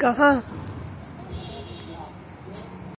कहाँ?